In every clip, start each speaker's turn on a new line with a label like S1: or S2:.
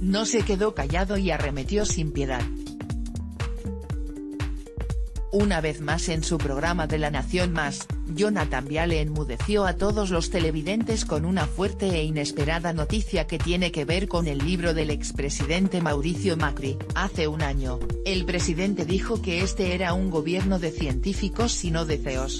S1: no se quedó callado y arremetió sin piedad. Una vez más en su programa de La Nación Más, Jonathan Viale enmudeció a todos los televidentes con una fuerte e inesperada noticia que tiene que ver con el libro del expresidente Mauricio Macri. Hace un año, el presidente dijo que este era un gobierno de científicos y no de CEOs.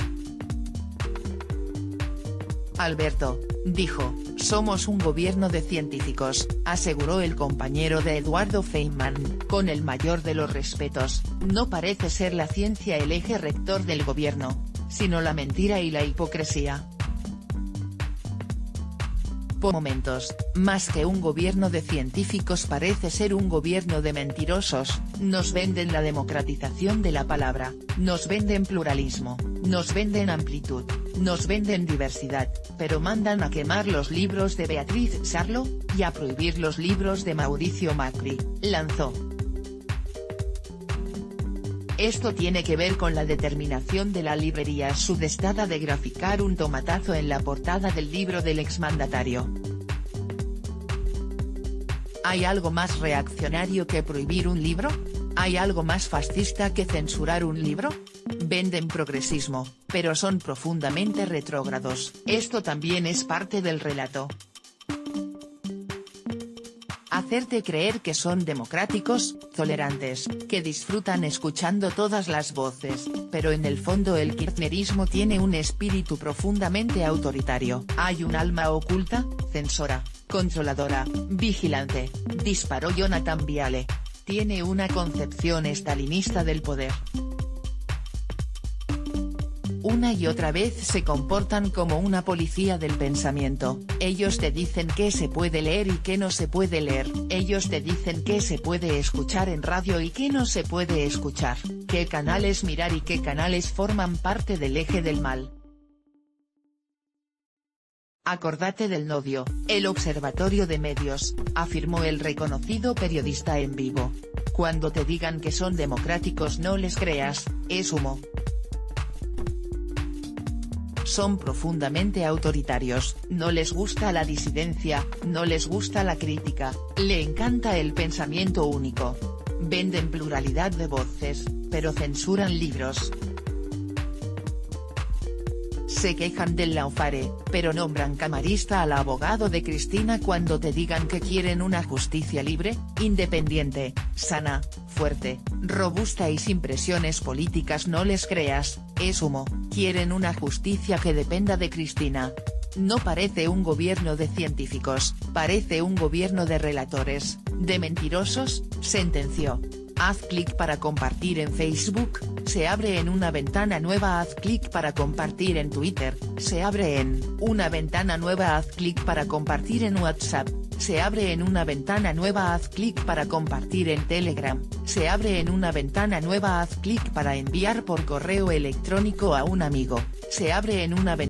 S1: Alberto, dijo, somos un gobierno de científicos, aseguró el compañero de Eduardo Feynman, con el mayor de los respetos, no parece ser la ciencia el eje rector del gobierno, sino la mentira y la hipocresía. Por momentos, más que un gobierno de científicos parece ser un gobierno de mentirosos, nos venden la democratización de la palabra, nos venden pluralismo, nos venden amplitud, nos venden diversidad, pero mandan a quemar los libros de Beatriz Sarlo, y a prohibir los libros de Mauricio Macri, lanzó. Esto tiene que ver con la determinación de la librería sudestada de graficar un tomatazo en la portada del libro del exmandatario. ¿Hay algo más reaccionario que prohibir un libro? ¿Hay algo más fascista que censurar un libro? Venden progresismo, pero son profundamente retrógrados. Esto también es parte del relato hacerte creer que son democráticos, tolerantes, que disfrutan escuchando todas las voces, pero en el fondo el kirchnerismo tiene un espíritu profundamente autoritario. Hay un alma oculta, censora, controladora, vigilante, disparó Jonathan Viale. Tiene una concepción estalinista del poder una y otra vez se comportan como una policía del pensamiento, ellos te dicen qué se puede leer y qué no se puede leer, ellos te dicen qué se puede escuchar en radio y qué no se puede escuchar, qué canales mirar y qué canales forman parte del eje del mal. Acordate del novio, el observatorio de medios, afirmó el reconocido periodista en vivo. Cuando te digan que son democráticos no les creas, es humo son profundamente autoritarios, no les gusta la disidencia, no les gusta la crítica, le encanta el pensamiento único. Venden pluralidad de voces, pero censuran libros. Se quejan del laufare, pero nombran camarista al abogado de Cristina cuando te digan que quieren una justicia libre, independiente, sana, fuerte, robusta y sin presiones políticas no les creas, es humo, quieren una justicia que dependa de Cristina. No parece un gobierno de científicos, parece un gobierno de relatores, de mentirosos, sentenció. Haz clic para compartir en Facebook, se abre en una ventana nueva haz clic para compartir en Twitter, se abre en una ventana nueva haz clic para compartir en WhatsApp, se abre en una ventana nueva haz clic para compartir en Telegram, se abre en una ventana nueva haz clic para enviar por correo electrónico a un amigo, se abre en una ventana